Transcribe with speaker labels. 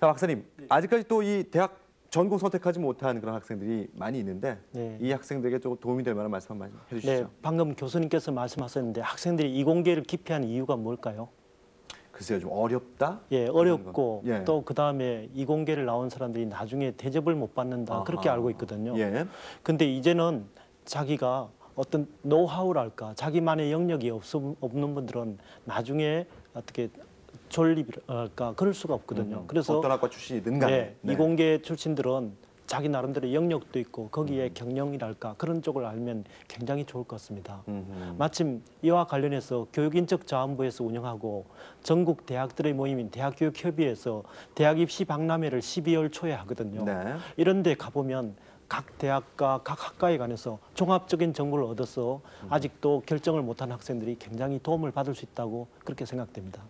Speaker 1: 자, 박사님, 아직까지 또 이 대학 전공 선택하지 못한 그런 학생들이 많이 있는데
Speaker 2: 네.
Speaker 1: 이 학생들에게 조금 도움이 될 만한 말씀 한번 해주시죠.
Speaker 2: 네, 방금 교수님께서 말씀하셨는데 학생들이 이공계를 기피하는 이유가 뭘까요?
Speaker 1: 글쎄요, 좀 어렵다.
Speaker 2: 예, 어렵고
Speaker 1: 건. 예.
Speaker 2: 또 그다음에 이공계를 나온 사람들이 나중에 대접을 못 받는다 그렇게
Speaker 1: 아하.
Speaker 2: 알고 있거든요.
Speaker 1: 예.
Speaker 2: 근데 이제는 자기가 어떤 노하우랄까 자기만의 영역이 없, 없는 분들은 나중에 어떻게 존립이랄까 그럴 수가 없거든요. 그래서
Speaker 1: 음, 어떤 학과 출신이든 간에.
Speaker 2: 네,
Speaker 1: 네.
Speaker 2: 이공계 출신들은 자기 나름대로 영역도 있고
Speaker 1: 음.
Speaker 2: 거기에 경영이랄까 그런 쪽을 알면 굉장히 좋을 것 같습니다.
Speaker 1: 음흠.
Speaker 2: 마침 이와 관련해서 교육인적 자원부에서 운영하고 전국 대학들의 모임인 대학교육협의회에서 대학 입시 박람회를 12월 초에 하거든요.
Speaker 1: 네.
Speaker 2: 이런 데 가보면 각 대학과 각 학과에 관해서 종합적인 정보를 얻어서 아직도 결정을 못한 학생들이 굉장히 도움을 받을 수 있다고 그렇게 생각됩니다.